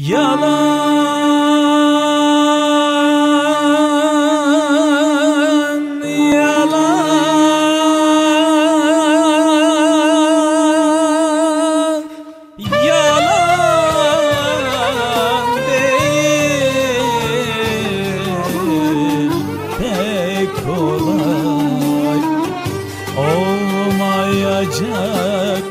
Yalan, yalan, yalan değil. Pek kolay olmayacak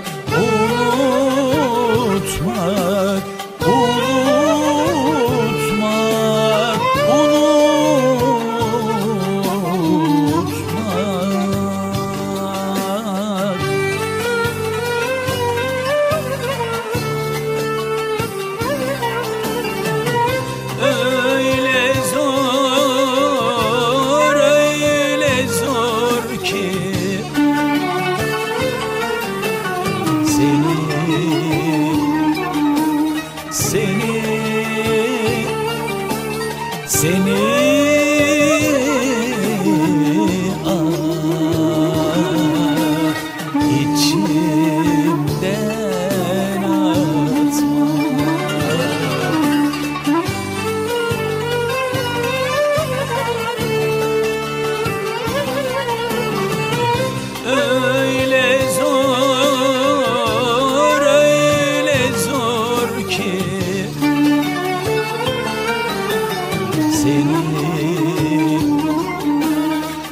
ki Seni, seni, seni ah, içimden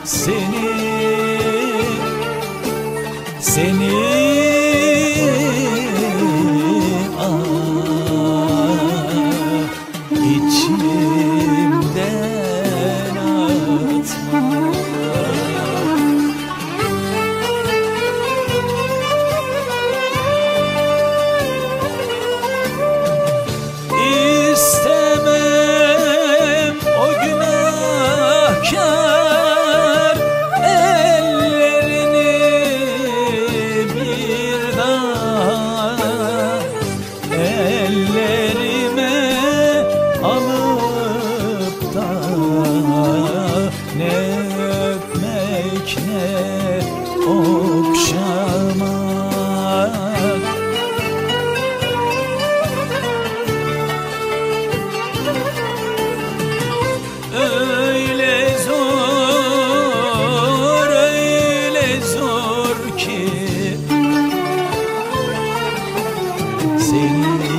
Seni, seni, ellerime alıp da ne öpmek ne okşamak. Öyle zor, öyle zor ki Seni,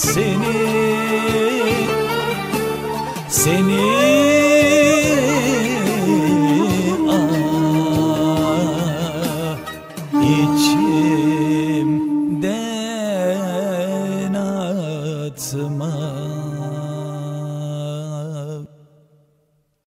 seni, seni ah, içimden atma